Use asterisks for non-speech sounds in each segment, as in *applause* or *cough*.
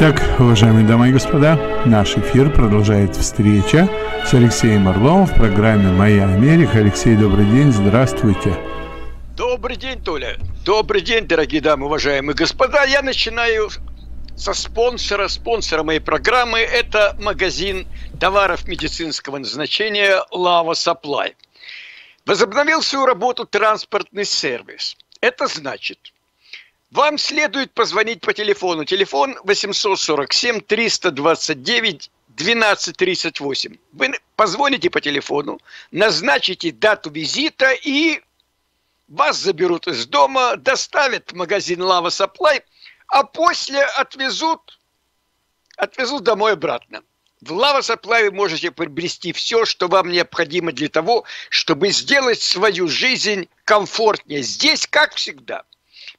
Итак, уважаемые дамы и господа, наш эфир продолжает встреча с Алексеем Орловым в программе «Моя Америка». Алексей, добрый день, здравствуйте. Добрый день, Толя. Добрый день, дорогие дамы, уважаемые господа. Я начинаю со спонсора. Спонсора моей программы – это магазин товаров медицинского назначения «Лава Supply». Возобновил свою работу транспортный сервис. Это значит – вам следует позвонить по телефону. Телефон 847 329 1238. Вы позвоните по телефону, назначите дату визита и вас заберут из дома, доставят в магазин Lava Supply, а после отвезут, отвезут домой обратно. В Lava Supply вы можете приобрести все, что вам необходимо для того, чтобы сделать свою жизнь комфортнее. Здесь, как всегда –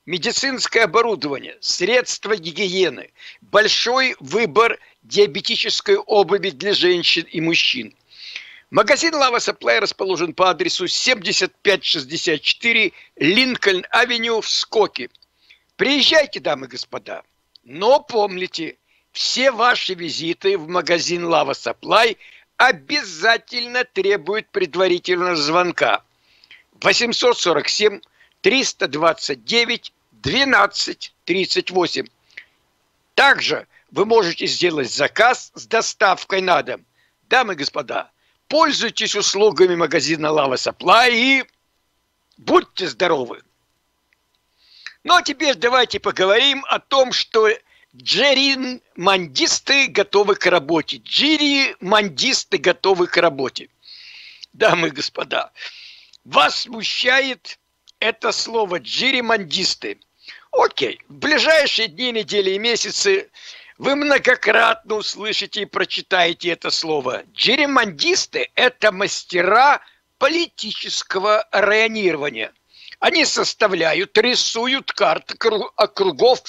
медицинское оборудование, средства гигиены, большой выбор диабетической обуви для женщин и мужчин. Магазин Lava Supply расположен по адресу 7564 Линкольн-авеню в Скоке. Приезжайте, дамы и господа. Но помните, все ваши визиты в магазин Lava Supply обязательно требуют предварительного звонка. 847 329 1238. Также вы можете сделать заказ с доставкой на дом. Дамы и господа, пользуйтесь услугами магазина Lava Supply и будьте здоровы. Ну а теперь давайте поговорим о том, что Джерин мандисты готовы к работе. Джири мандисты готовы к работе. Дамы и господа, вас смущает это слово джиримандисты – Окей, в ближайшие дни, недели и месяцы вы многократно услышите и прочитаете это слово. Джеремандисты – это мастера политического районирования. Они составляют, рисуют карты округов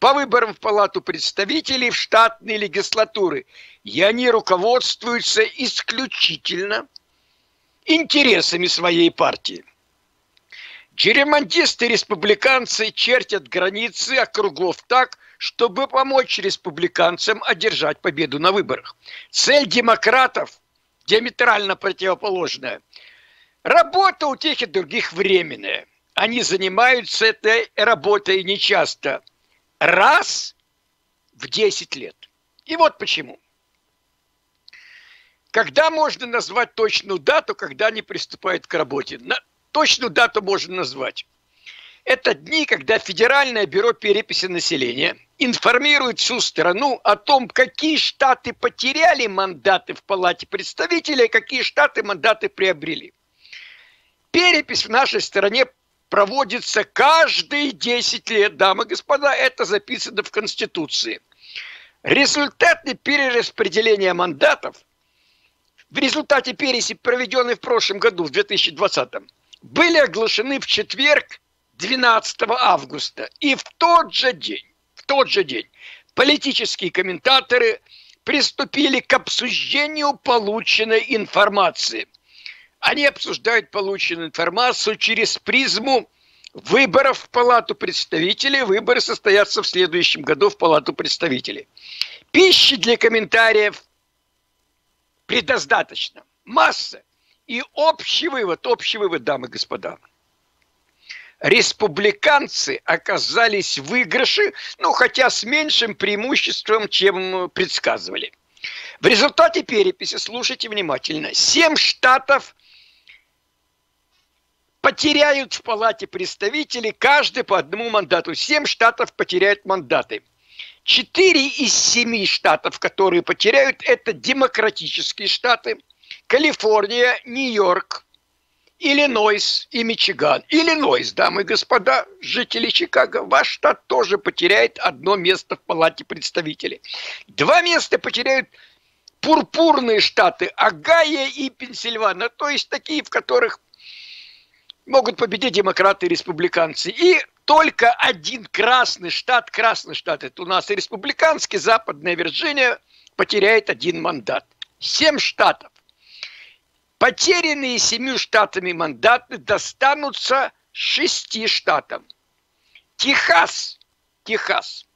по выборам в Палату представителей в штатные легислатуры. И они руководствуются исключительно интересами своей партии. Джеремандисты-республиканцы чертят границы округов так, чтобы помочь республиканцам одержать победу на выборах. Цель демократов диаметрально противоположная. Работа у тех и других временная. Они занимаются этой работой нечасто. Раз в 10 лет. И вот почему. Когда можно назвать точную дату, когда они приступают к работе? Точную дату можно назвать. Это дни, когда Федеральное бюро переписи населения информирует всю страну о том, какие штаты потеряли мандаты в Палате представителей, а какие штаты мандаты приобрели. Перепись в нашей стране проводится каждые 10 лет, дамы и господа, это записано в Конституции. Результаты перераспределения мандатов в результате переси, проведенной в прошлом году, в 2020 были оглашены в четверг 12 августа. И в тот же день, в тот же день политические комментаторы приступили к обсуждению полученной информации. Они обсуждают полученную информацию через призму выборов в Палату представителей. Выборы состоятся в следующем году в Палату представителей. Пищи для комментариев предостаточно. Масса. И общий вывод, общий вывод, дамы и господа. Республиканцы оказались в выигрыше, ну, хотя с меньшим преимуществом, чем предсказывали. В результате переписи, слушайте внимательно, семь штатов потеряют в Палате представителей каждый по одному мандату. Семь штатов потеряют мандаты. Четыре из семи штатов, которые потеряют, это демократические штаты – Калифорния, Нью-Йорк, Иллинойс и Мичиган. Иллинойс, дамы и господа, жители Чикаго, ваш штат тоже потеряет одно место в Палате представителей. Два места потеряют пурпурные штаты Агая и Пенсильвания, то есть такие, в которых могут победить демократы и республиканцы. И только один красный штат, красный штат, это у нас республиканский, Западная Вирджиния, потеряет один мандат. Семь штатов. Потерянные семью штатами мандаты достанутся шести штатам. Техас, Техас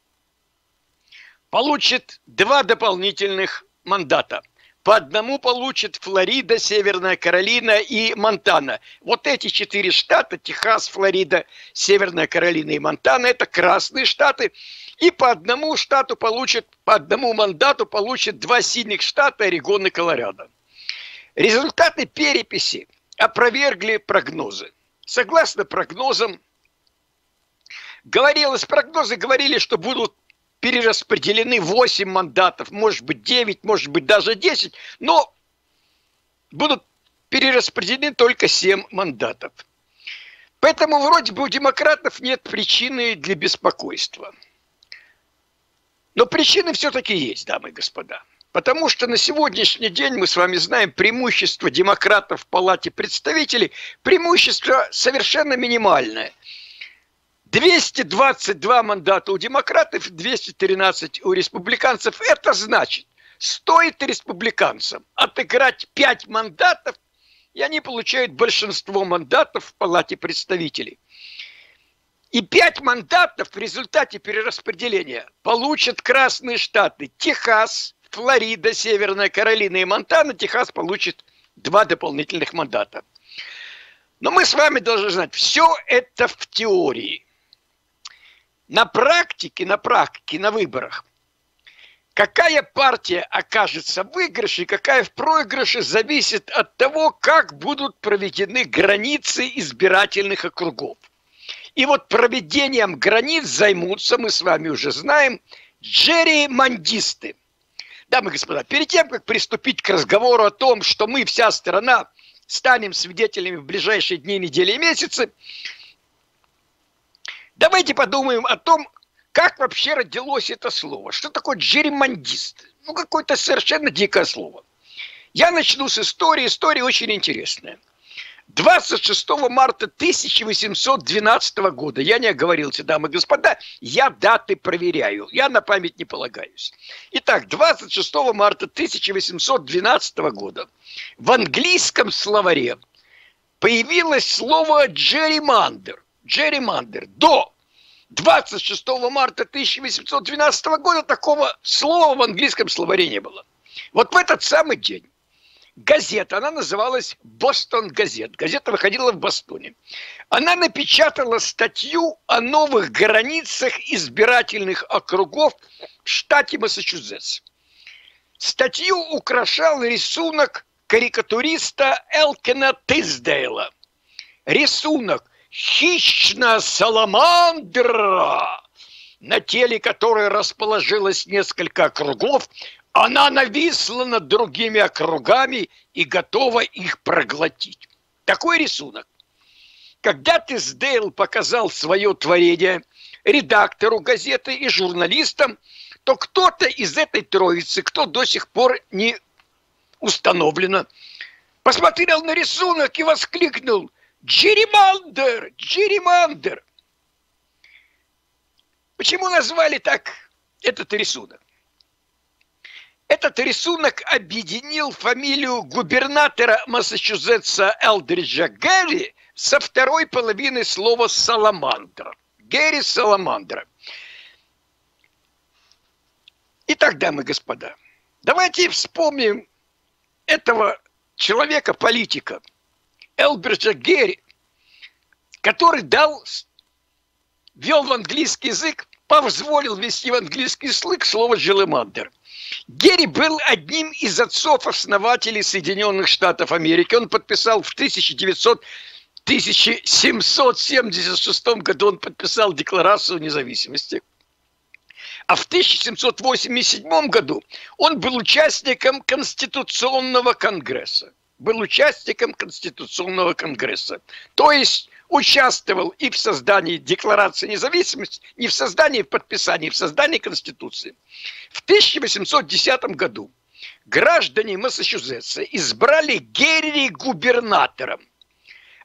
получит два дополнительных мандата. По одному получит Флорида, Северная Каролина и Монтана. Вот эти четыре штата, Техас, Флорида, Северная Каролина и Монтана, это красные штаты. И по одному штату получит, по одному мандату получит два синих штата, Орегон и Колорадо. Результаты переписи опровергли прогнозы. Согласно прогнозам, говорилось, прогнозы говорили, что будут перераспределены 8 мандатов, может быть 9, может быть даже 10, но будут перераспределены только 7 мандатов. Поэтому вроде бы у демократов нет причины для беспокойства. Но причины все-таки есть, дамы и господа. Потому что на сегодняшний день мы с вами знаем преимущество демократов в Палате представителей, преимущество совершенно минимальное – 222 мандата у демократов, 213 у республиканцев. Это значит, стоит республиканцам отыграть 5 мандатов, и они получают большинство мандатов в Палате представителей. И 5 мандатов в результате перераспределения получат Красные Штаты. Техас, Флорида, Северная Каролина и Монтана. Техас получит два дополнительных мандата. Но мы с вами должны знать, все это в теории на практике, на практике, на выборах, какая партия окажется в выигрыше, какая в проигрыше, зависит от того, как будут проведены границы избирательных округов. И вот проведением границ займутся, мы с вами уже знаем, джерри-мандисты. Дамы и господа, перед тем, как приступить к разговору о том, что мы, вся страна, станем свидетелями в ближайшие дни, недели и месяцы, Давайте подумаем о том, как вообще родилось это слово. Что такое джеримандист? Ну, какое-то совершенно дикое слово. Я начну с истории. История очень интересная. 26 марта 1812 года, я не оговорился, дамы и господа, я даты проверяю, я на память не полагаюсь. Итак, 26 марта 1812 года в английском словаре появилось слово «джеримандер». Джерримандер. До 26 марта 1812 года такого слова в английском словаре не было. Вот в этот самый день газета, она называлась «Бостон Газет». Газета выходила в Бостоне. Она напечатала статью о новых границах избирательных округов в штате Массачусетс. Статью украшал рисунок карикатуриста Элкина Тиздейла. Рисунок – хищная саламандра, на теле которой расположилось несколько округов, она нависла над другими округами и готова их проглотить. Такой рисунок. Когда Тиздейл показал свое творение редактору газеты и журналистам, то кто-то из этой троицы, кто до сих пор не установлено, посмотрел на рисунок и воскликнул Джеримандер! Джеримандер! Почему назвали так этот рисунок? Этот рисунок объединил фамилию губернатора Массачусетса Элдриджа Гэри со второй половины слова «саламандра». Гэри Саламандра. Итак, дамы и господа, давайте вспомним этого человека, политика – Элберта Герри, который дал, ввел в английский язык, позволил ввести в английский язык слово «желемандер». Герри был одним из отцов-основателей Соединенных Штатов Америки. Он подписал в 1900 1776 году он подписал Декларацию независимости. А в 1787 году он был участником Конституционного конгресса был участником Конституционного конгресса. То есть участвовал и в создании Декларации независимости, не в создании, в подписании, в создании Конституции. В 1810 году граждане Массачусетса избрали Герри губернатором.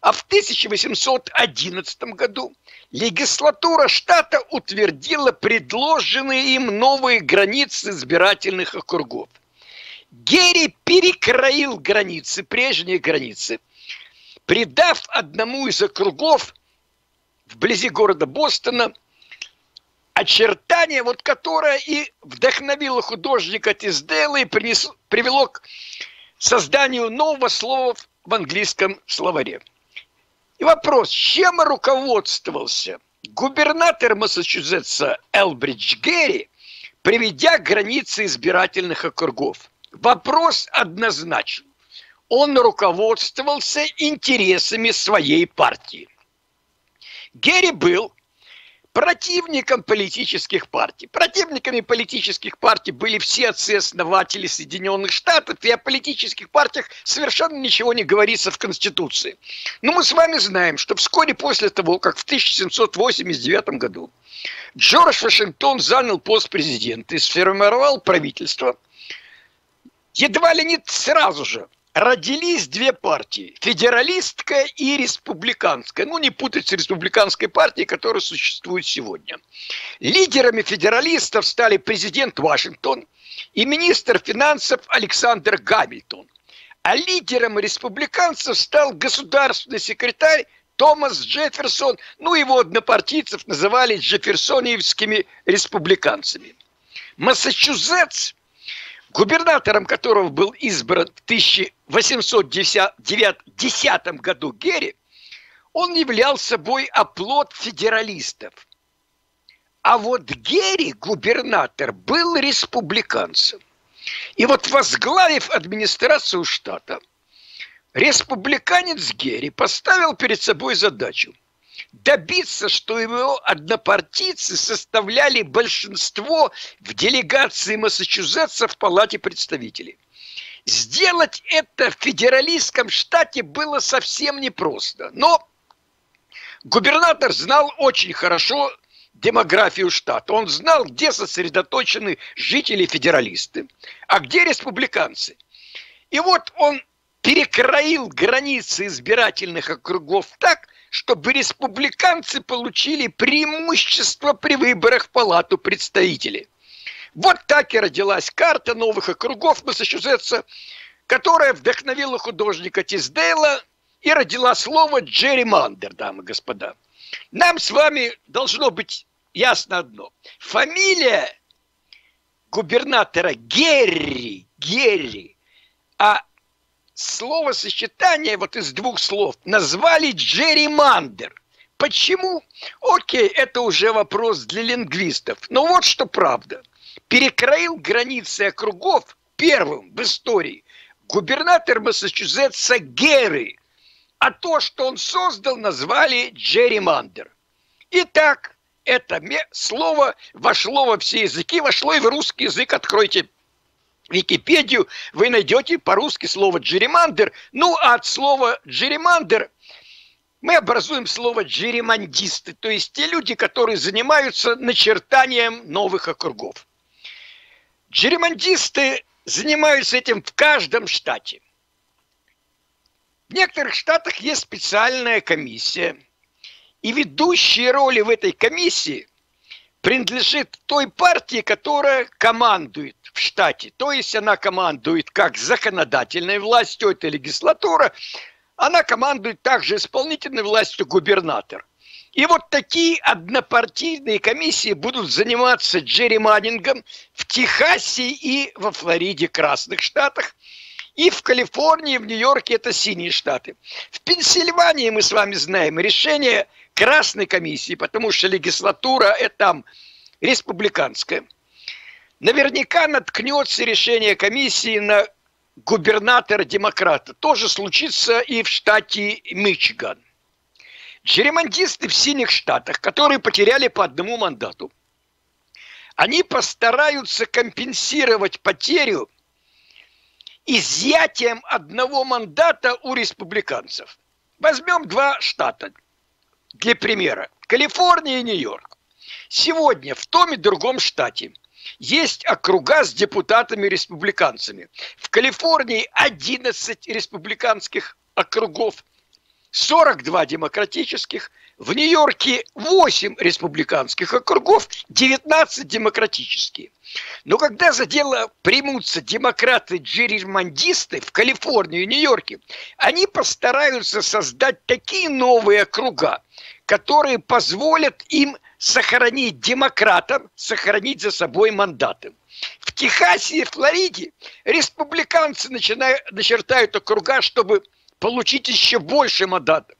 А в 1811 году легислатура штата утвердила предложенные им новые границы избирательных округов. Герри перекроил границы, прежние границы, придав одному из округов вблизи города Бостона очертание, вот которое и вдохновило художника Тиздейла и принес, привело к созданию нового слова в английском словаре. И вопрос, чем руководствовался губернатор Массачусетса Элбридж Герри, приведя границы избирательных округов? Вопрос однозначен. Он руководствовался интересами своей партии. Герри был противником политических партий. Противниками политических партий были все отцы-основатели Соединенных Штатов, и о политических партиях совершенно ничего не говорится в Конституции. Но мы с вами знаем, что вскоре после того, как в 1789 году Джордж Вашингтон занял пост президента и сформировал правительство, едва ли не сразу же родились две партии, федералистская и республиканская. Ну, не путать с республиканской партией, которая существует сегодня. Лидерами федералистов стали президент Вашингтон и министр финансов Александр Гамильтон. А лидером республиканцев стал государственный секретарь Томас Джефферсон, ну, его однопартийцев называли джефферсониевскими республиканцами. Массачусетс – губернатором которого был избран в 1810 году Герри, он являл собой оплот федералистов. А вот Герри, губернатор, был республиканцем. И вот возглавив администрацию штата, республиканец Герри поставил перед собой задачу добиться, что его однопартийцы составляли большинство в делегации Массачусетса в Палате представителей. Сделать это в федералистском штате было совсем непросто. Но губернатор знал очень хорошо демографию штата. Он знал, где сосредоточены жители-федералисты, а где республиканцы. И вот он перекроил границы избирательных округов так, чтобы республиканцы получили преимущество при выборах в Палату представителей. Вот так и родилась карта новых округов Массачусетса, которая вдохновила художника Тиздейла и родила слово «джерримандер», дамы и господа. Нам с вами должно быть ясно одно. Фамилия губернатора Герри, Герри, а словосочетание вот из двух слов назвали джерримандер. Почему? Окей, это уже вопрос для лингвистов. Но вот что правда. Перекроил границы округов первым в истории губернатор Массачусетса Герри. А то, что он создал, назвали джерримандер. Итак, это слово вошло во все языки, вошло и в русский язык. Откройте Википедию, вы найдете по-русски слово «джеримандер». Ну, а от слова «джеримандер» мы образуем слово «джеримандисты», то есть те люди, которые занимаются начертанием новых округов. Джеримандисты занимаются этим в каждом штате. В некоторых штатах есть специальная комиссия, и ведущие роли в этой комиссии принадлежит той партии, которая командует в штате. То есть она командует как законодательной властью, это легислатура, она командует также исполнительной властью губернатор. И вот такие однопартийные комиссии будут заниматься джерриманингом в Техасе и во Флориде, Красных Штатах. И в Калифорнии, в Нью-Йорке это синие штаты. В Пенсильвании мы с вами знаем решение Красной комиссии, потому что легислатура это там республиканская. Наверняка наткнется решение комиссии на губернатора-демократа. Тоже случится и в штате Мичиган. Джеремандисты в синих штатах, которые потеряли по одному мандату, они постараются компенсировать потерю изъятием одного мандата у республиканцев. Возьмем два штата для примера. Калифорния и Нью-Йорк. Сегодня в том и другом штате есть округа с депутатами-республиканцами. В Калифорнии 11 республиканских округов, 42 демократических, в Нью-Йорке 8 республиканских округов, 19 демократические. Но когда за дело примутся демократы-джерримандисты в Калифорнии и Нью-Йорке, они постараются создать такие новые округа, которые позволят им сохранить демократам, сохранить за собой мандаты. В Техасе и Флориде республиканцы начинают, начертают округа, чтобы получить еще больше мандатов.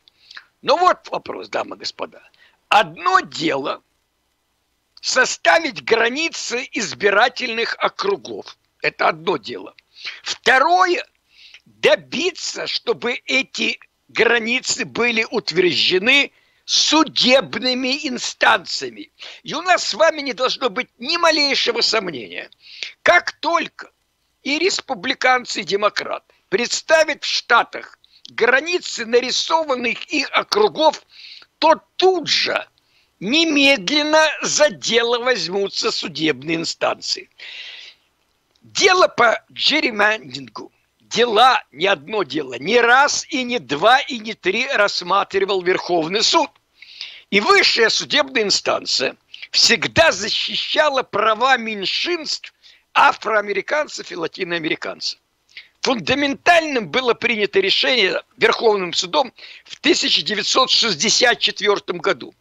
Но вот вопрос, дамы и господа. Одно дело составить границы избирательных округов. Это одно дело. Второе – добиться, чтобы эти границы были утверждены судебными инстанциями. И у нас с вами не должно быть ни малейшего сомнения. Как только и республиканцы, и демократы представят в Штатах границы нарисованных их округов, то тут же немедленно за дело возьмутся судебные инстанции. Дело по джерримандингу, дела, не одно дело, не раз и не два и не три рассматривал Верховный суд. И высшая судебная инстанция всегда защищала права меньшинств афроамериканцев и латиноамериканцев. Фундаментальным было принято решение Верховным судом в 1964 году.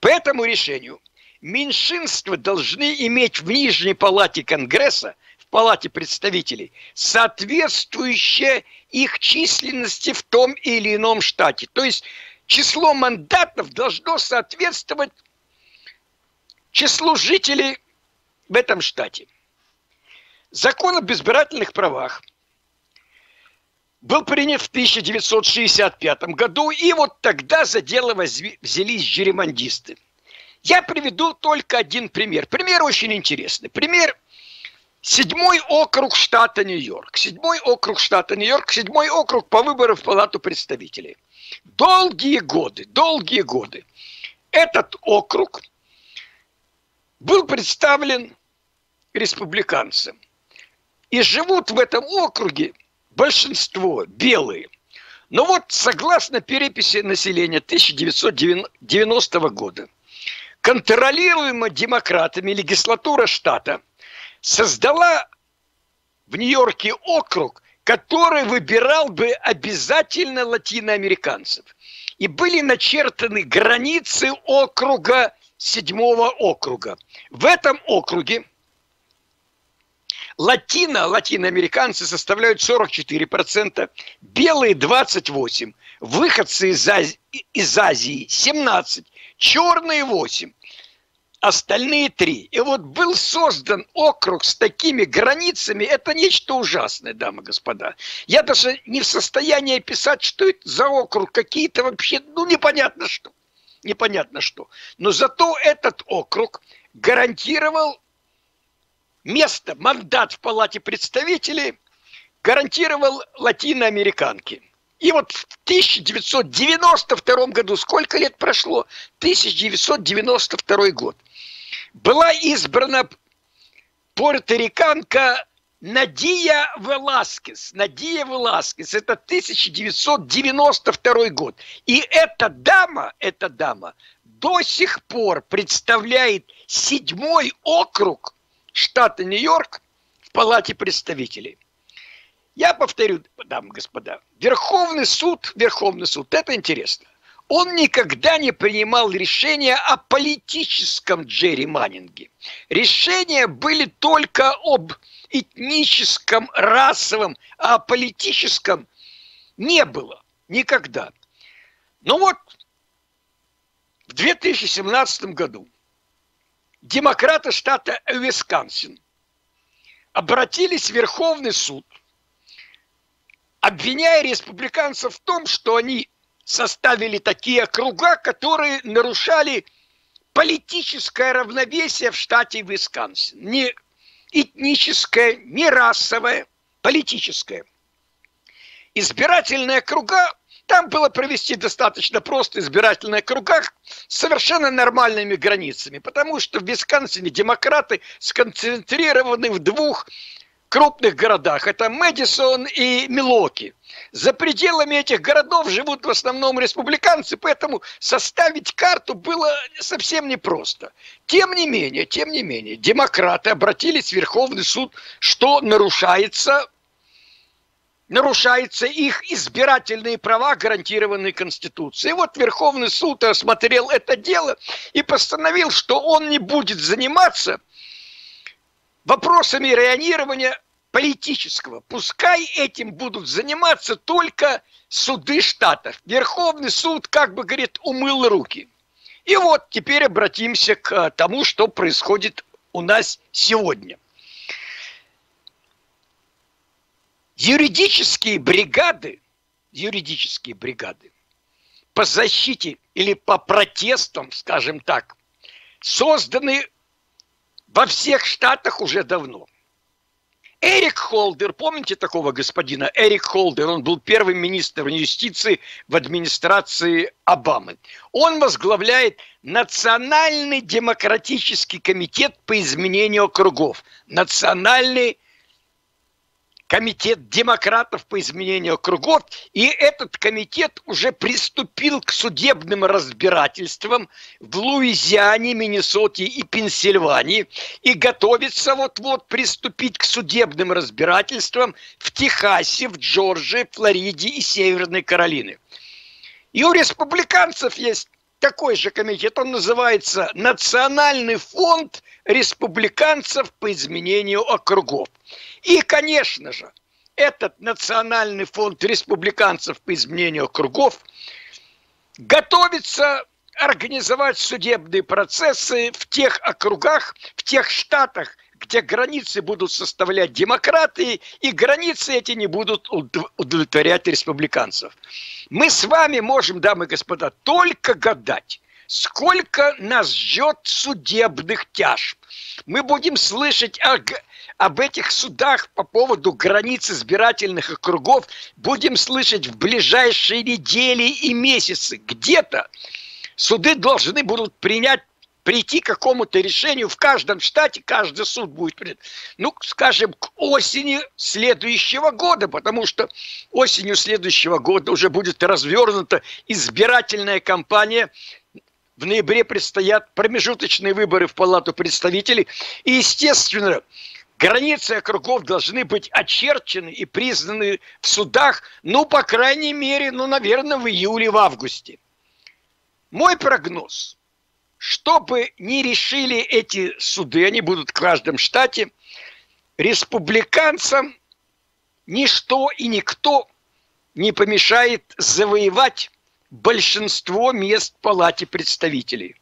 По этому решению меньшинства должны иметь в Нижней палате Конгресса, в палате представителей, соответствующее их численности в том или ином штате. То есть число мандатов должно соответствовать числу жителей в этом штате. Закон об избирательных правах был принят в 1965 году, и вот тогда за дело взялись жеремандисты. Я приведу только один пример. Пример очень интересный. Пример Седьмой округ штата Нью-Йорк. Седьмой округ штата Нью-Йорк. Седьмой округ по выборам в Палату представителей. Долгие годы, долгие годы этот округ был представлен республиканцем. И живут в этом округе большинство белые. Но вот согласно переписи населения 1990 года, контролируемая демократами легислатура штата создала в Нью-Йорке округ, который выбирал бы обязательно латиноамериканцев. И были начертаны границы округа, седьмого округа. В этом округе Латино, латиноамериканцы составляют 44%, белые 28%, выходцы из Азии, из Азии 17%, черные 8%, остальные 3%. И вот был создан округ с такими границами, это нечто ужасное, дамы и господа. Я даже не в состоянии описать, что это за округ, какие-то вообще, ну непонятно что. Непонятно что. Но зато этот округ гарантировал место, мандат в Палате представителей гарантировал латиноамериканке. И вот в 1992 году, сколько лет прошло? 1992 год. Была избрана порториканка Надия Веласкес. Надия Веласкес. Это 1992 год. И эта дама, эта дама до сих пор представляет седьмой округ штата Нью-Йорк в Палате представителей. Я повторю, дамы и господа, Верховный суд, Верховный суд, это интересно. Он никогда не принимал решения о политическом Джерри Маннинге. Решения были только об этническом, расовом, а о политическом не было никогда. Но вот в 2017 году демократы штата Висконсин обратились в Верховный суд, обвиняя республиканцев в том, что они составили такие округа, которые нарушали политическое равновесие в штате Висконсин. Не этническое, не расовое, политическое. Избирательные округа там было провести достаточно просто избирательные кругах с совершенно нормальными границами, потому что в Висконсине демократы сконцентрированы в двух крупных городах. Это Мэдисон и Милоки. За пределами этих городов живут в основном республиканцы, поэтому составить карту было совсем непросто. Тем не менее, тем не менее, демократы обратились в Верховный суд, что нарушается нарушаются их избирательные права, гарантированные Конституцией. И вот Верховный суд осмотрел это дело и постановил, что он не будет заниматься вопросами районирования политического. Пускай этим будут заниматься только суды штатов. Верховный суд, как бы говорит, умыл руки. И вот теперь обратимся к тому, что происходит у нас сегодня. Юридические бригады, юридические бригады по защите или по протестам, скажем так, созданы во всех штатах уже давно – Эрик Холдер, помните такого господина? Эрик Холдер, он был первым министром юстиции в администрации Обамы. Он возглавляет Национальный демократический комитет по изменению округов. Национальный комитет демократов по изменению округов, и этот комитет уже приступил к судебным разбирательствам в Луизиане, Миннесоте и Пенсильвании, и готовится вот-вот приступить к судебным разбирательствам в Техасе, в Джорджии, Флориде и Северной Каролине. И у республиканцев есть такой же комитет, он называется Национальный фонд республиканцев по изменению округов. И, конечно же, этот Национальный фонд республиканцев по изменению округов готовится организовать судебные процессы в тех округах, в тех штатах, где границы будут составлять демократы, и границы эти не будут удовлетворять республиканцев. Мы с вами можем, дамы и господа, только гадать, сколько нас ждет судебных тяжб. Мы будем слышать о, об этих судах по поводу границ избирательных округов, будем слышать в ближайшие недели и месяцы. Где-то суды должны будут принять прийти к какому-то решению в каждом штате, каждый суд будет принят, ну, скажем, к осени следующего года, потому что осенью следующего года уже будет развернута избирательная кампания в ноябре предстоят промежуточные выборы в Палату представителей. И, естественно, границы округов должны быть очерчены и признаны в судах, ну, по крайней мере, ну, наверное, в июле, в августе. Мой прогноз, чтобы не решили эти суды, они будут в каждом штате, республиканцам ничто и никто не помешает завоевать большинство мест в Палате представителей.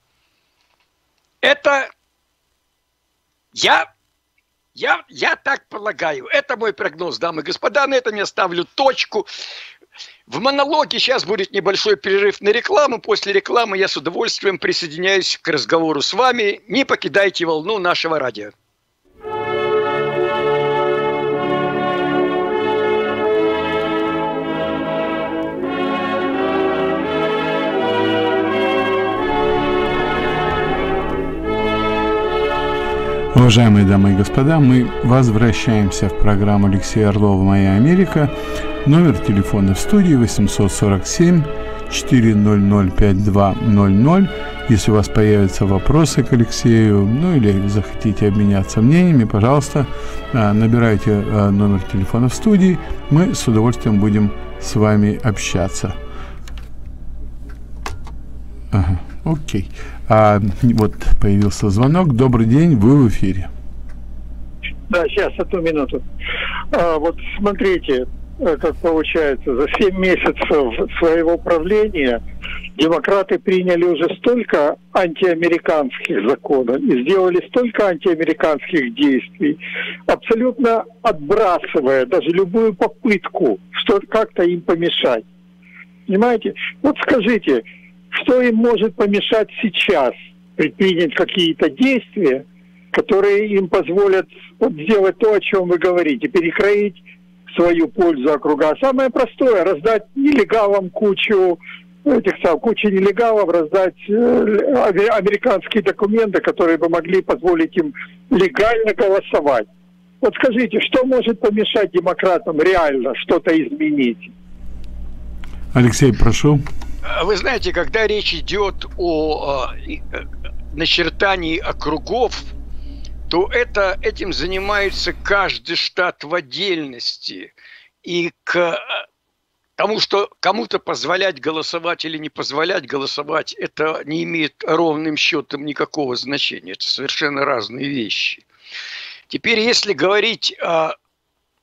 Это я, я, я так полагаю. Это мой прогноз, дамы и господа. На этом я ставлю точку. В монологе сейчас будет небольшой перерыв на рекламу. После рекламы я с удовольствием присоединяюсь к разговору с вами. Не покидайте волну нашего радио. Уважаемые дамы и господа, мы возвращаемся в программу Алексея Орлова «Моя Америка». Номер телефона в студии 847 400 5200. Если у вас появятся вопросы к Алексею, ну или захотите обменяться мнениями, пожалуйста, а, набирайте а, номер телефона в студии. Мы с удовольствием будем с вами общаться. Ага, окей. А, вот появился звонок. Добрый день, вы в эфире. Да, сейчас, одну минуту. А, вот смотрите, как получается, за 7 месяцев своего правления демократы приняли уже столько антиамериканских законов и сделали столько антиамериканских действий, абсолютно отбрасывая даже любую попытку что как-то им помешать. Понимаете? Вот скажите, что им может помешать сейчас предпринять какие-то действия, которые им позволят вот сделать то, о чем вы говорите, перекроить свою пользу округа. Самое простое – раздать нелегалам кучу этих сам, кучу нелегалов, раздать э, американские документы, которые бы могли позволить им легально голосовать. Вот скажите, что может помешать демократам реально что-то изменить? Алексей, прошу. Вы знаете, когда речь идет о э, начертании округов, то это, этим занимается каждый штат в отдельности. И к тому, что кому-то позволять голосовать или не позволять голосовать, это не имеет ровным счетом никакого значения. Это совершенно разные вещи. Теперь, если говорить о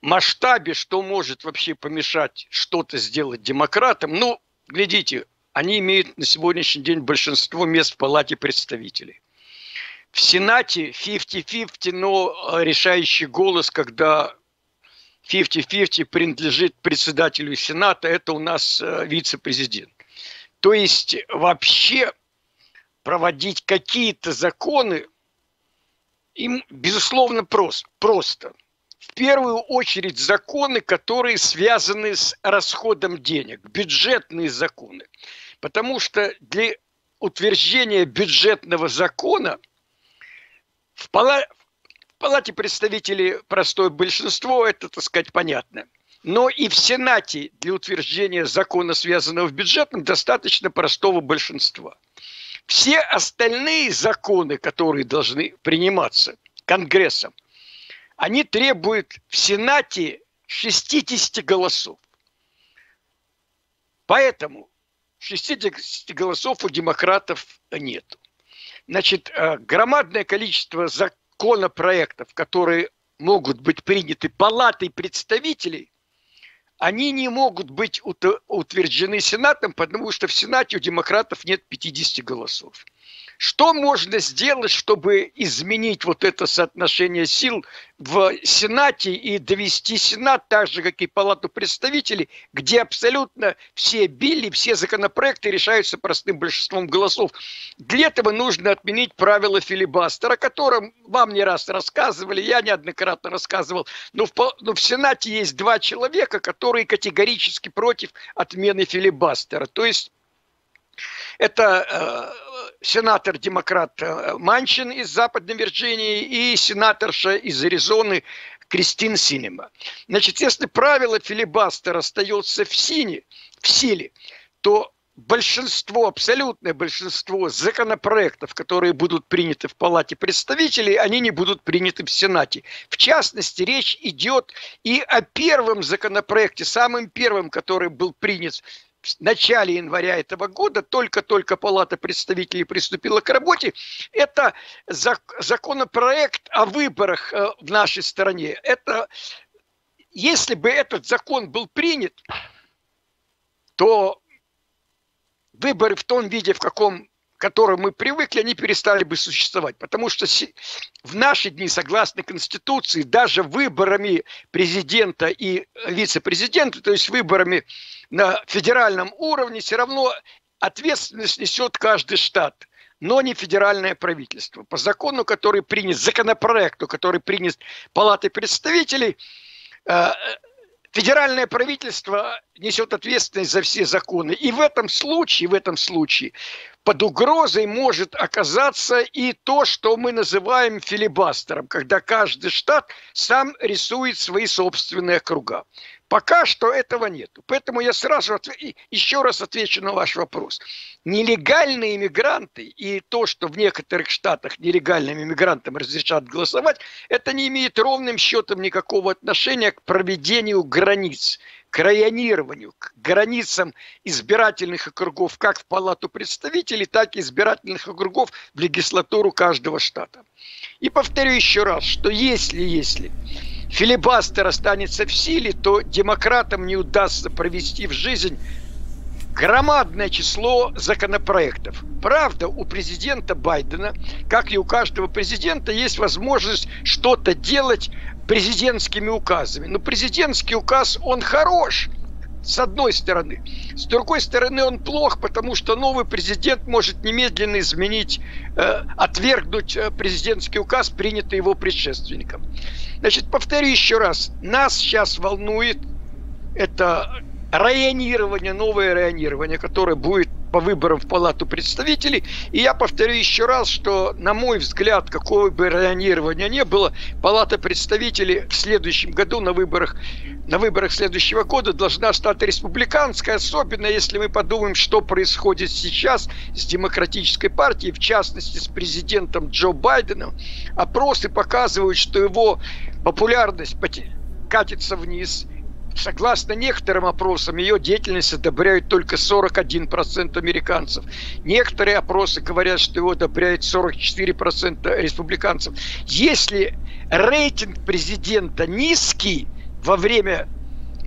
масштабе, что может вообще помешать что-то сделать демократам, ну, глядите, они имеют на сегодняшний день большинство мест в Палате представителей. В Сенате 50-50, но решающий голос, когда 50-50 принадлежит председателю Сената, это у нас э, вице-президент. То есть вообще проводить какие-то законы им, безусловно, просто. просто. В первую очередь законы, которые связаны с расходом денег, бюджетные законы. Потому что для утверждения бюджетного закона в, пала... в Палате представителей простое большинство, это, так сказать, понятно. Но и в Сенате для утверждения закона, связанного с бюджетом, достаточно простого большинства. Все остальные законы, которые должны приниматься Конгрессом, они требуют в Сенате 60 голосов. Поэтому 60 голосов у демократов нет. Значит, э, громадное количество законопроектов, которые могут быть приняты палатой представителей, они не могут быть утверждены Сенатом, потому что в Сенате у демократов нет 50 голосов. Что можно сделать, чтобы изменить вот это соотношение сил в Сенате и довести Сенат так же, как и Палату представителей, где абсолютно все били, все законопроекты решаются простым большинством голосов. Для этого нужно отменить правила филибастера, о котором вам не раз рассказывали, я неоднократно рассказывал. Но в, но в Сенате есть два человека, которые категорически против отмены филибастера. То есть это э, сенатор-демократ э, Манчин из Западной Вирджинии и сенаторша из Аризоны Кристин Синема. Значит, если правило филибастера остается в, сине, в силе, то большинство, абсолютное большинство законопроектов, которые будут приняты в Палате представителей, они не будут приняты в Сенате. В частности, речь идет и о первом законопроекте, самым первым, который был принят в начале января этого года только-только Палата представителей приступила к работе. Это законопроект о выборах э, в нашей стране. Это, если бы этот закон был принят, то выборы в том виде, в каком которым мы привыкли, они перестали бы существовать. Потому что в наши дни, согласно Конституции, даже выборами президента и вице-президента, то есть выборами на федеральном уровне, все равно ответственность несет каждый штат но не федеральное правительство. По закону, который принят, законопроекту, который принят Палатой представителей, э, федеральное правительство несет ответственность за все законы. И в этом случае, в этом случае под угрозой может оказаться и то, что мы называем филибастером, когда каждый штат сам рисует свои собственные округа. Пока что этого нет. Поэтому я сразу еще раз отвечу на ваш вопрос. Нелегальные иммигранты и то, что в некоторых штатах нелегальным иммигрантам разрешат голосовать, это не имеет ровным счетом никакого отношения к проведению границ к районированию, к границам избирательных округов как в Палату представителей, так и избирательных округов в легислатуру каждого штата. И повторю еще раз, что если, если филибастер останется в силе, то демократам не удастся провести в жизнь громадное число законопроектов. Правда, у президента Байдена, как и у каждого президента, есть возможность что-то делать президентскими указами. Но президентский указ, он хорош, с одной стороны. С другой стороны, он плох, потому что новый президент может немедленно изменить, э, отвергнуть э, президентский указ, принятый его предшественником. Значит, повторю еще раз. Нас сейчас волнует это районирование, новое районирование, которое будет по выборам в Палату представителей. И я повторю еще раз, что, на мой взгляд, какого бы районирования не было, Палата представителей в следующем году на выборах на выборах следующего года должна стать республиканской, особенно если мы подумаем, что происходит сейчас с демократической партией, в частности с президентом Джо Байденом. Опросы показывают, что его популярность катится вниз. Согласно некоторым опросам, ее деятельность одобряют только 41% американцев. Некоторые опросы говорят, что его одобряют 44% республиканцев. Если рейтинг президента низкий во время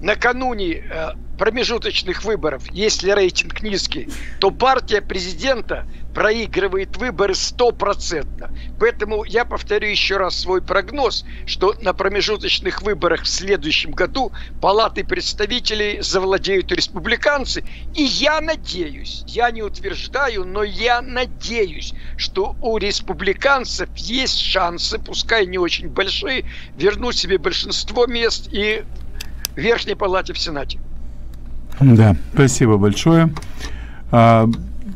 накануне э, промежуточных выборов, если рейтинг низкий, то партия президента проигрывает выборы стопроцентно. Поэтому я повторю еще раз свой прогноз, что на промежуточных выборах в следующем году палаты представителей завладеют республиканцы. И я надеюсь, я не утверждаю, но я надеюсь, что у республиканцев есть шансы, пускай не очень большие, вернуть себе большинство мест и Верхней Палате в Сенате. Да, спасибо большое. А,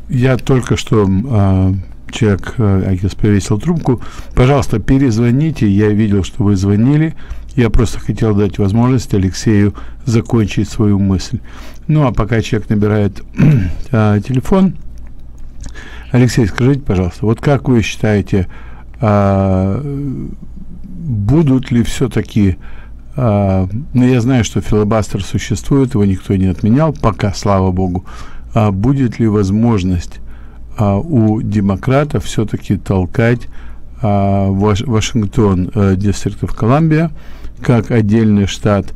я только что э, человек э, повесил трубку. Пожалуйста, перезвоните. Я видел, что вы звонили. Я просто хотел дать возможность Алексею закончить свою мысль. Ну, а пока человек набирает э, *clears throat* телефон, Алексей, скажите, пожалуйста, вот как вы считаете, э, будут ли все-таки э, ну, я знаю, что филобастер существует, его никто не отменял, пока, слава богу а будет ли возможность а, у демократов все-таки толкать а, Ваш, Вашингтон, а, District of Columbia, как отдельный штат,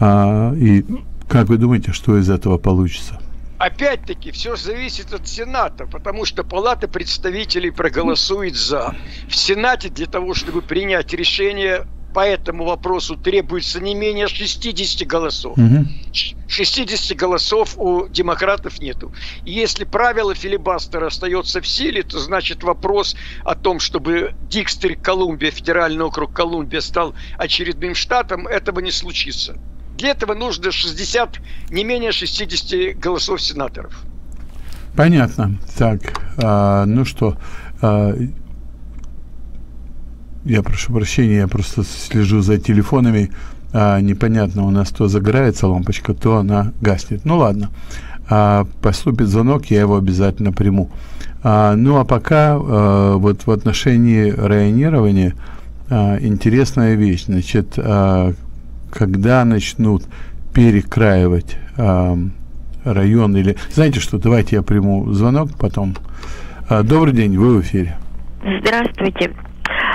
а, и как вы думаете, что из этого получится? Опять-таки, все зависит от Сената, потому что Палата представителей проголосует за. В Сенате для того, чтобы принять решение, по этому вопросу требуется не менее 60 голосов. Угу. 60 голосов у демократов нету. И если правило филибастера остается в силе, то значит вопрос о том, чтобы Дикстрик Колумбия, федеральный округ Колумбия стал очередным штатом, этого не случится. Для этого нужно 60, не менее 60 голосов сенаторов. Понятно. Так, а, ну что, а, я прошу прощения, я просто слежу за телефонами. А, непонятно, у нас то загорается лампочка, то она гаснет. Ну ладно. А, поступит звонок, я его обязательно приму. А, ну а пока а, вот в отношении районирования а, интересная вещь. Значит, а, когда начнут перекраивать а, район или... Знаете что, давайте я приму звонок потом. А, добрый день, вы в эфире. Здравствуйте.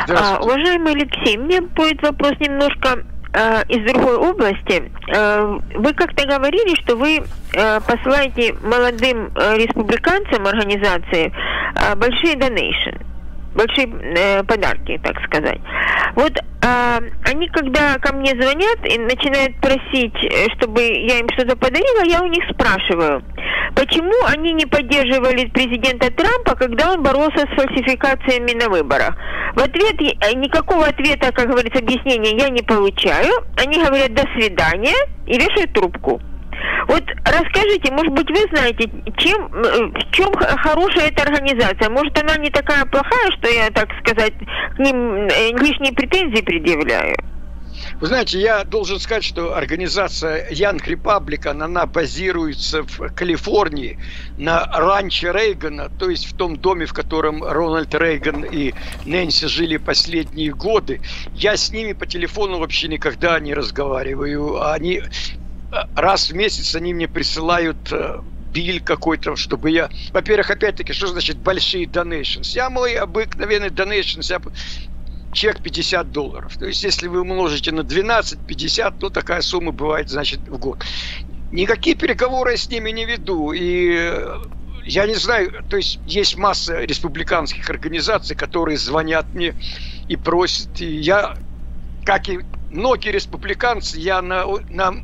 А, уважаемый Алексей, мне будет вопрос немножко э, из другой области. Э, вы как-то говорили, что вы э, посылаете молодым э, республиканцам организации э, большие донейшн большие э, подарки, так сказать. Вот э, они, когда ко мне звонят и начинают просить, э, чтобы я им что-то подарила, я у них спрашиваю, почему они не поддерживали президента Трампа, когда он боролся с фальсификациями на выборах. В ответ, э, никакого ответа, как говорится, объяснения я не получаю. Они говорят «до свидания» и вешают трубку. Вот расскажите, может быть, вы знаете, чем, э, в чем хорошая эта организация? Может, она не такая плохая, что я, так сказать, к ним э, лишние претензии предъявляю? Вы знаете, я должен сказать, что организация Young Republican, она базируется в Калифорнии на ранче Рейгана, то есть в том доме, в котором Рональд Рейган и Нэнси жили последние годы. Я с ними по телефону вообще никогда не разговариваю. Они раз в месяц они мне присылают э, биль какой-то, чтобы я... Во-первых, опять-таки, что значит большие donations? Я мой обыкновенный donations, я чек 50 долларов. То есть, если вы умножите на 12, 50, то такая сумма бывает, значит, в год. Никакие переговоры я с ними не веду. И э, я не знаю, то есть есть масса республиканских организаций, которые звонят мне и просят. И я, как и многие республиканцы, я на, на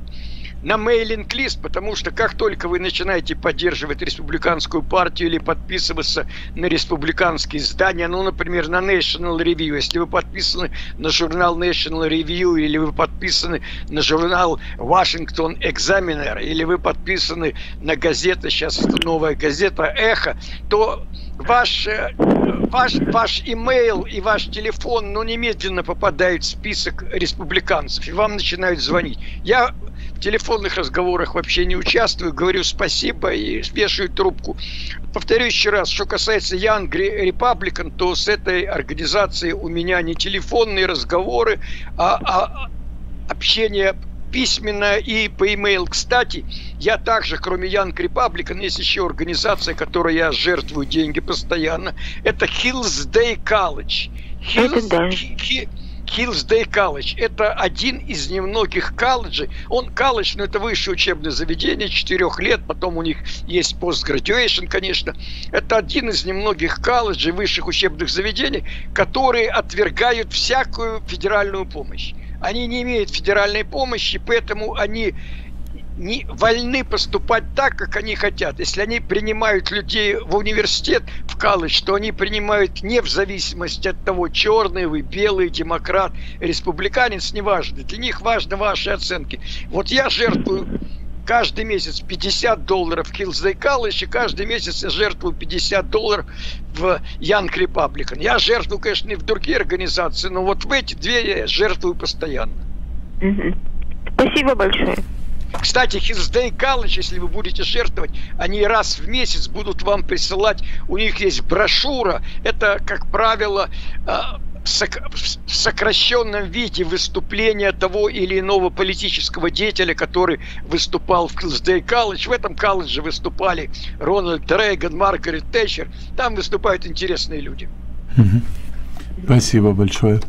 на мейлинг-лист, потому что как только вы начинаете поддерживать республиканскую партию или подписываться на республиканские издания, ну, например, на National Review, если вы подписаны на журнал National Review или вы подписаны на журнал Washington Examiner или вы подписаны на газеты, сейчас это новая газета «Эхо», то ваш, э, ваш, ваш имейл и ваш телефон, ну, немедленно попадают в список республиканцев, и вам начинают звонить. Я в телефонных разговорах вообще не участвую, говорю спасибо и вешаю трубку. Повторю еще раз, что касается Young Republican, то с этой организацией у меня не телефонные разговоры, а, а общение письменно и по e-mail. Кстати, я также, кроме Young Republican, есть еще организация, которой я жертвую деньги постоянно. Это Hillsday College. Hills, Хиллсдей колледж. Это один из немногих колледжей. Он колледж, но это высшее учебное заведение, четырех лет, потом у них есть постградуэйшн, конечно. Это один из немногих колледжей, высших учебных заведений, которые отвергают всякую федеральную помощь. Они не имеют федеральной помощи, поэтому они не вольны поступать так, как они хотят. Если они принимают людей в университет, в колледж, то они принимают не в зависимости от того, черный вы, белый, демократ, республиканец, неважно. Для них важны ваши оценки. Вот я жертвую каждый месяц 50 долларов в Hillsday College, и каждый месяц я жертвую 50 долларов в Young Republican. Я жертвую, конечно, и в другие организации, но вот в эти две я жертвую постоянно. Спасибо большое. Кстати, Hillsday College, если вы будете жертвовать, они раз в месяц будут вам присылать, у них есть брошюра, это, как правило, а, в сокращенном виде выступления того или иного политического деятеля, который выступал в Хиллсдей колледж. В этом колледже выступали Рональд Рейган, Маргарет Тэтчер. Там выступают интересные люди. Спасибо большое.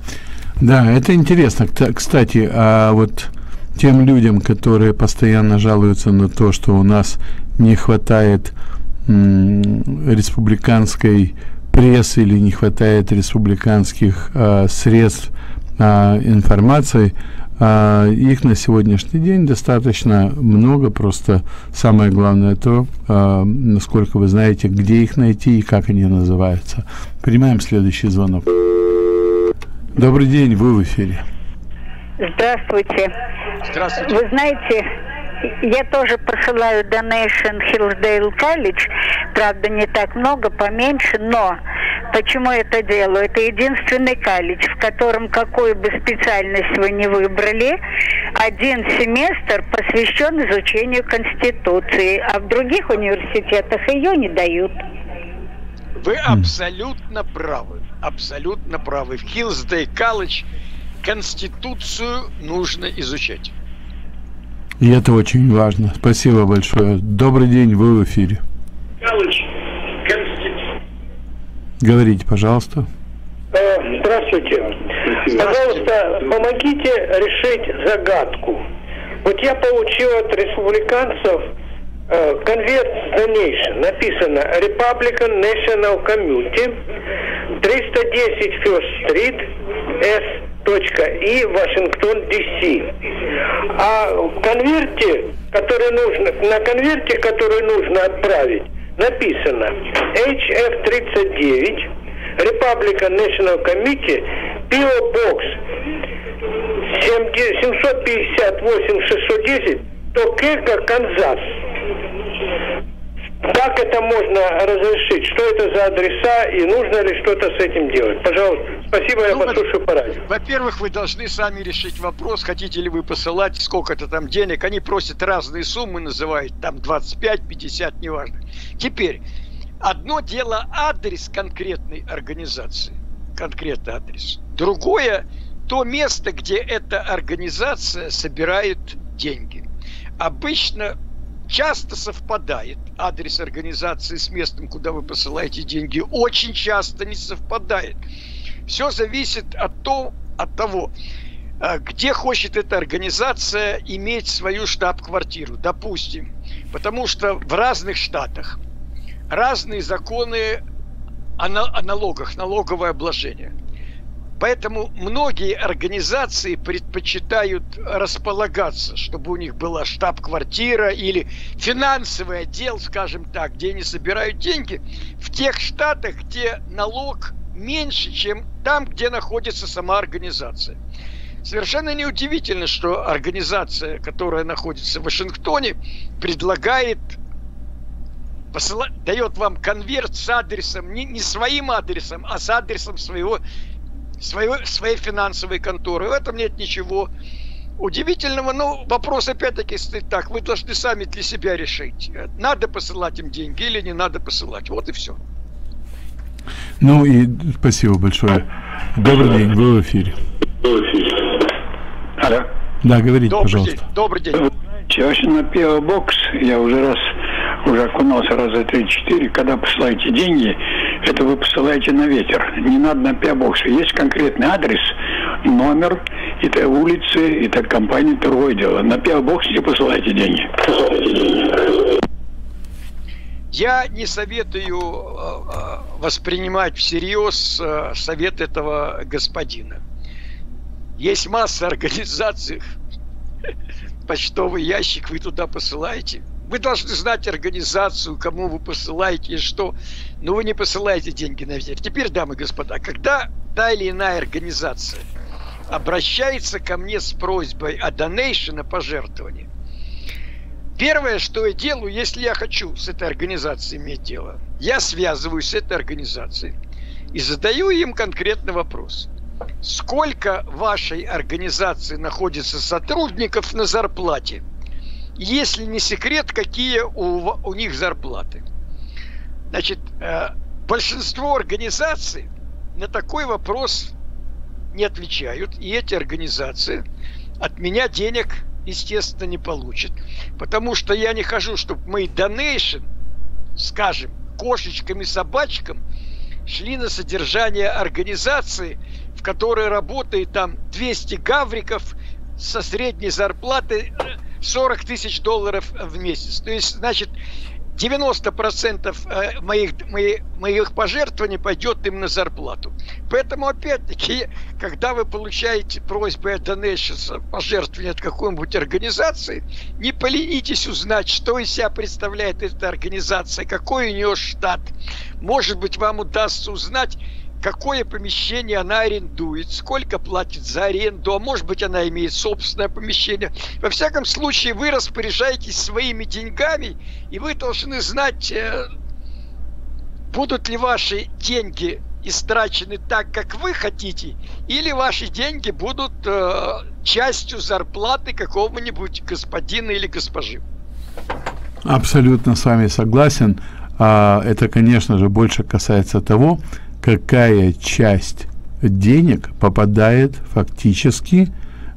Да, это интересно. Кстати, а вот тем людям, которые постоянно жалуются на то, что у нас не хватает республиканской прессы или не хватает республиканских э, средств э, информации, э, их на сегодняшний день достаточно много, просто самое главное то, э, насколько вы знаете, где их найти и как они называются. Принимаем следующий звонок. Добрый день, вы в эфире. Здравствуйте. Здравствуйте. Вы знаете, я тоже посылаю Donation Hillsdale College, правда не так много, поменьше, но почему это делаю? Это единственный колледж, в котором какую бы специальность вы не выбрали, один семестр посвящен изучению Конституции, а в других университетах ее не дают. Вы абсолютно правы, абсолютно правы. В Хиллсдей колледж Конституцию нужно изучать. И это очень важно. Спасибо большое. Добрый день, вы в эфире. Говорите, пожалуйста. Э, здравствуйте. Пожалуйста, помогите решить загадку. Вот я получил от республиканцев э, конверт Donation. Написано Republican National Committee 310 First Street S и Вашингтон Ди-Си. А в конверте, который нужно, на конверте, который нужно отправить, написано HF39 Republican National Committee PO Box 758 610 Токека, Канзас. Как это можно разрешить? Что это за адреса и нужно ли что-то с этим делать? Пожалуйста. Спасибо, я ну, послушаю по радио. Во-первых, вы должны сами решить вопрос, хотите ли вы посылать, сколько-то там денег. Они просят разные суммы, называют там 25, 50, неважно. Теперь, одно дело адрес конкретной организации, конкретный адрес. Другое то место, где эта организация собирает деньги. Обычно часто совпадает адрес организации с местом, куда вы посылаете деньги. Очень часто не совпадает. Все зависит от, то, от того, э, где хочет эта организация иметь свою штаб-квартиру, допустим. Потому что в разных штатах разные законы о налогах, налоговое обложение. Поэтому многие организации предпочитают располагаться, чтобы у них была штаб-квартира или финансовый отдел, скажем так, где они собирают деньги, в тех штатах, где налог меньше, чем там, где находится сама организация. Совершенно неудивительно, что организация, которая находится в Вашингтоне, предлагает посыла, дает вам конверт с адресом, не, не своим адресом, а с адресом своего, своего, своей финансовой конторы. В этом нет ничего удивительного. Но вопрос опять-таки стоит так. Вы должны сами для себя решить, надо посылать им деньги или не надо посылать. Вот и все. Ну и спасибо большое. Добрый день, вы в эфире. Алло. Да, говорите, добрый пожалуйста. День, добрый день. Очень на Пио Бокс я уже раз уже окунулся раза три-четыре, когда посылаете деньги, это вы посылаете на ветер. Не надо на Пиабокс. Есть конкретный адрес, номер, это улицы, это компания, другое дело. На Пиабокс не посылайте деньги. Я не советую э, воспринимать всерьез э, совет этого господина. Есть масса организаций, почтовый ящик вы туда посылаете. Вы должны знать организацию, кому вы посылаете и что. Но вы не посылаете деньги на ветер. Теперь, дамы и господа, когда та или иная организация обращается ко мне с просьбой о донейшн, о пожертвовании, Первое, что я делаю, если я хочу с этой организацией иметь дело, я связываюсь с этой организацией и задаю им конкретный вопрос. Сколько вашей организации находится сотрудников на зарплате? Если не секрет, какие у, у них зарплаты? Значит, э, большинство организаций на такой вопрос не отвечают, и эти организации от меня денег естественно, не получит. Потому что я не хожу, чтобы мои донейшн, скажем, кошечкам и собачкам шли на содержание организации, в которой работает там 200 гавриков со средней зарплатой 40 тысяч долларов в месяц. То есть, значит, 90% э, моих, моих, пожертвований пойдет им на зарплату. Поэтому, опять-таки, когда вы получаете просьбы о donations, пожертвования от какой-нибудь организации, не поленитесь узнать, что из себя представляет эта организация, какой у нее штат. Может быть, вам удастся узнать, какое помещение она арендует, сколько платит за аренду, а может быть она имеет собственное помещение. Во всяком случае, вы распоряжаетесь своими деньгами, и вы должны знать, э, будут ли ваши деньги истрачены так, как вы хотите, или ваши деньги будут э, частью зарплаты какого-нибудь господина или госпожи. Абсолютно с вами согласен. А, это, конечно же, больше касается того, какая часть денег попадает фактически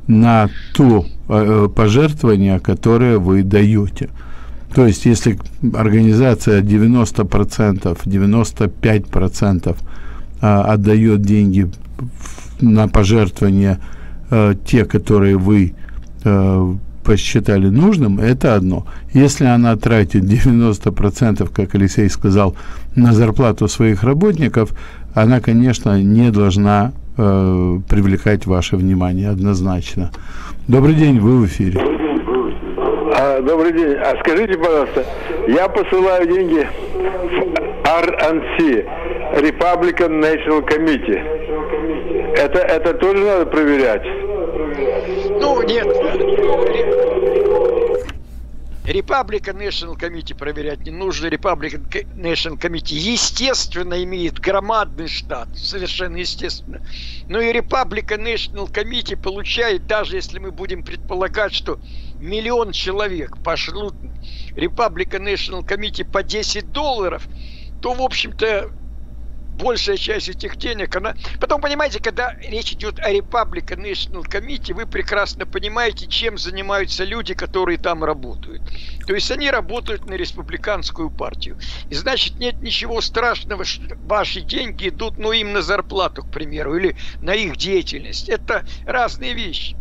на то э, пожертвование, которое вы даете. То есть, если организация 90%, 95% э, отдает деньги на пожертвования э, те, которые вы э, посчитали нужным, это одно. Если она тратит 90%, как Алексей сказал, на зарплату своих работников, она, конечно, не должна э, привлекать ваше внимание однозначно. Добрый день, вы в эфире. А, добрый день. А скажите, пожалуйста, я посылаю деньги в RNC, Republican National Committee. Это, это тоже надо проверять? Ну, нет. Republican National Committee проверять не нужно. Republican National Committee, естественно, имеет громадный штат. Совершенно естественно. Но и Republican National Committee получает, даже если мы будем предполагать, что миллион человек пошлют Republican National Committee по 10 долларов, то, в общем-то, большая часть этих денег, она... Потом, понимаете, когда речь идет о Republican National Committee, вы прекрасно понимаете, чем занимаются люди, которые там работают. То есть они работают на республиканскую партию. И значит, нет ничего страшного, что ваши деньги идут, ну, им на зарплату, к примеру, или на их деятельность. Это разные вещи.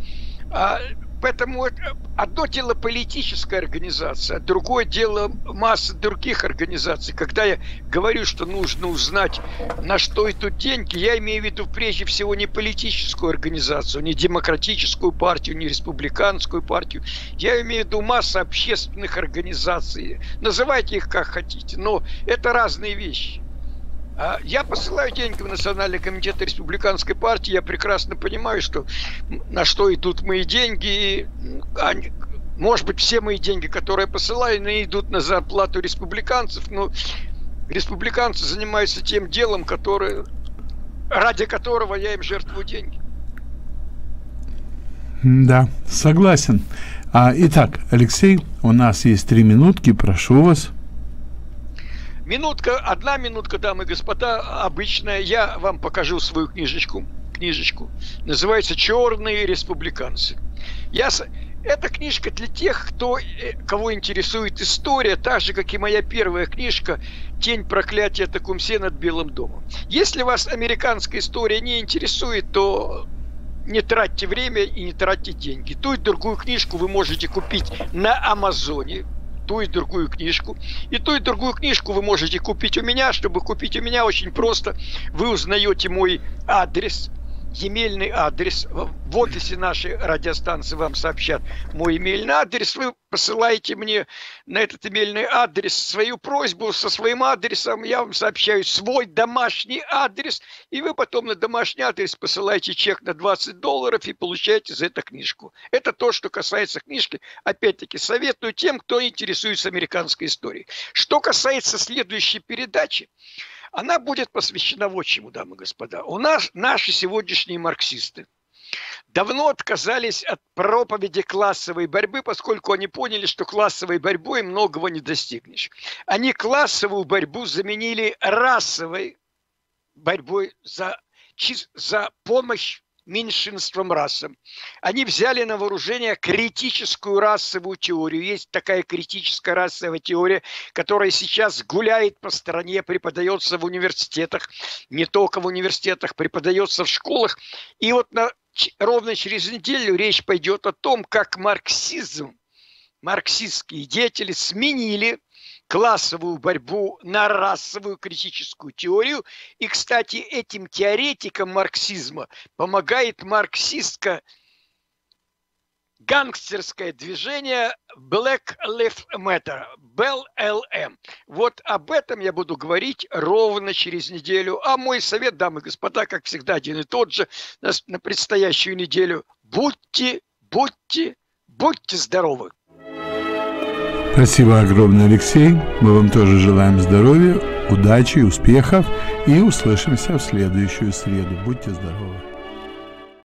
А Поэтому одно дело политическая организация, а другое дело масса других организаций. Когда я говорю, что нужно узнать, на что идут деньги, я имею в виду прежде всего не политическую организацию, не демократическую партию, не республиканскую партию. Я имею в виду массу общественных организаций. Называйте их как хотите, но это разные вещи. А я посылаю деньги в Национальный комитет Республиканской партии. Я прекрасно понимаю, что на что идут мои деньги. Они, может быть, все мои деньги, которые я посылаю, не идут на зарплату республиканцев. Но республиканцы занимаются тем делом, которое, ради которого я им жертвую деньги. Да, согласен. А, итак, Алексей, у нас есть три минутки, прошу вас. Минутка, одна минутка, дамы и господа, обычная. Я вам покажу свою книжечку. Книжечку. Называется «Черные республиканцы». Я... Эта книжка для тех, кто, э, кого интересует история, так же, как и моя первая книжка «Тень проклятия Текумсе над Белым домом». Если вас американская история не интересует, то не тратьте время и не тратьте деньги. Ту и другую книжку вы можете купить на Амазоне ту и другую книжку. И ту и другую книжку вы можете купить у меня. Чтобы купить у меня, очень просто. Вы узнаете мой адрес – емельный адрес. В офисе нашей радиостанции вам сообщат мой имейльный адрес. Вы посылаете мне на этот имейльный адрес свою просьбу со своим адресом. Я вам сообщаю свой домашний адрес. И вы потом на домашний адрес посылаете чек на 20 долларов и получаете за это книжку. Это то, что касается книжки. Опять-таки советую тем, кто интересуется американской историей. Что касается следующей передачи. Она будет посвящена вот чему, дамы и господа. У нас наши сегодняшние марксисты давно отказались от проповеди классовой борьбы, поскольку они поняли, что классовой борьбой многого не достигнешь. Они классовую борьбу заменили расовой борьбой за, за помощь меньшинством расам. Они взяли на вооружение критическую расовую теорию. Есть такая критическая расовая теория, которая сейчас гуляет по стране, преподается в университетах, не только в университетах, преподается в школах. И вот на, ровно через неделю речь пойдет о том, как марксизм, марксистские деятели сменили классовую борьбу на расовую критическую теорию. И, кстати, этим теоретикам марксизма помогает марксистка гангстерское движение Black Lives Matter, BLM. Вот об этом я буду говорить ровно через неделю. А мой совет, дамы и господа, как всегда, один и тот же на, предстоящую неделю. Будьте, будьте, будьте здоровы! Спасибо огромное, Алексей. Мы вам тоже желаем здоровья, удачи, успехов и услышимся в следующую среду. Будьте здоровы.